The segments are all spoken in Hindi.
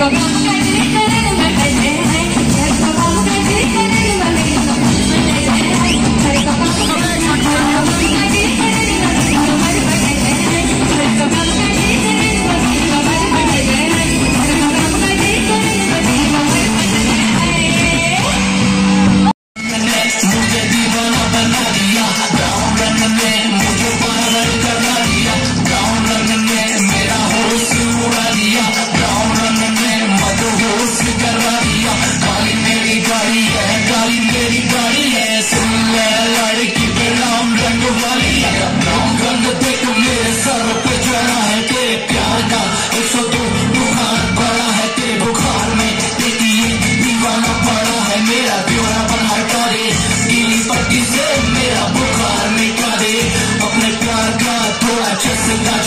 Come.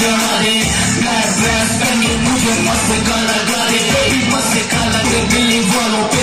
चस्का चढ़ा दे ब्लैक ड्रेस पहनी मुझे मस्का लगा दे बेबी मस्का लगे दिल्ली वालों पे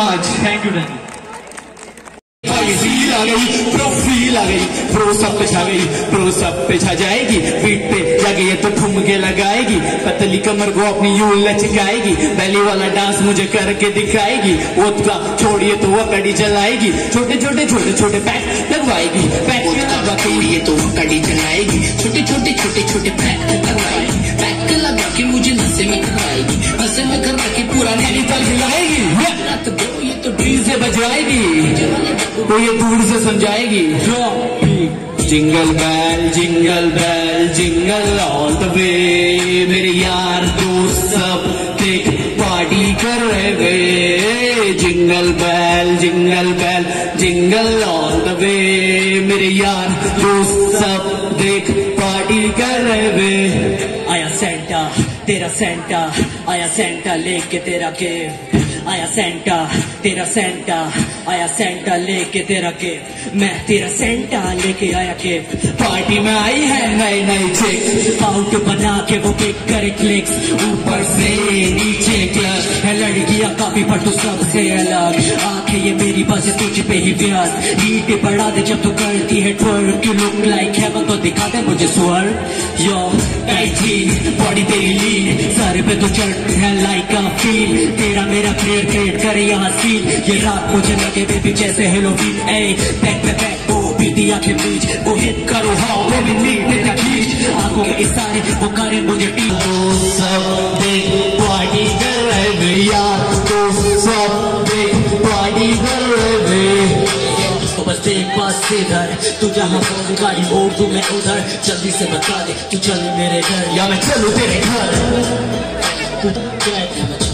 Much. Thank you. फील आ गई आ गई प्रो सब पे छा गई प्रो सब पे छा जाएगी पीठ पे ये तो ठुमके लगाएगी पतली कमर को अपनी यूँ लचकाएगी बैली वाला डांस मुझे करके दिखाएगी वो का छोड़िए तो वो कड़ी चलाएगी छोटे छोटे छोटे छोटे पैक लगवाएगी पैक लगा छोड़िए तो तो ये दूर से समझाएगी jingle bell jingle bell, jingle all the way मेरे यार दोस्त सब देख पार्टी कर रहे वे jingle bell jingle bell, jingle all the way मेरे यार दोस्त सब देख पार्टी कर रहे वे आया सेंटा तेरा सेंटा आया सेंटा लेके तेरा गिफ्ट आया सेंटा, तेरा सेंटा, आया सेंटा लेके तेरा के मैं तेरा सेंटा लेके आया के पार्टी में आई है नई नई चिक्स आउट बना के वो पिक करे क्लिक्स ऊपर से काफ़ी पर तू सबसे अलग। आँखें ये मेरी बस तुझ पे ही व्यस्त हीट बढ़ा दे जब तू करती है twerk you look like heaven तो दिखा दे मुझे स्वर। यो एटीन बॉडी तेरी लीन सर पे तो चढ़ है लाइक अ फील तेरा मेरा प्रेयर क्रिएट करे यहाँ सीन ये रात मुझे लगे बेबी जैसे हेलोवीन ए बैक पे बैक बीती आँखें बीच। वो हिट करो हाउ बेबी नीड इट खींच आँखों के इशारे, वो करे मुझे टीच सब देख पार्टी कर रहे यार। पास से पास इधर तू जहाँ बोल गाड़ी मोड़ तू मैं उधर। जल्दी से बता दे तू चल मेरे घर। या मैं चलू तेरे घर? तू क्या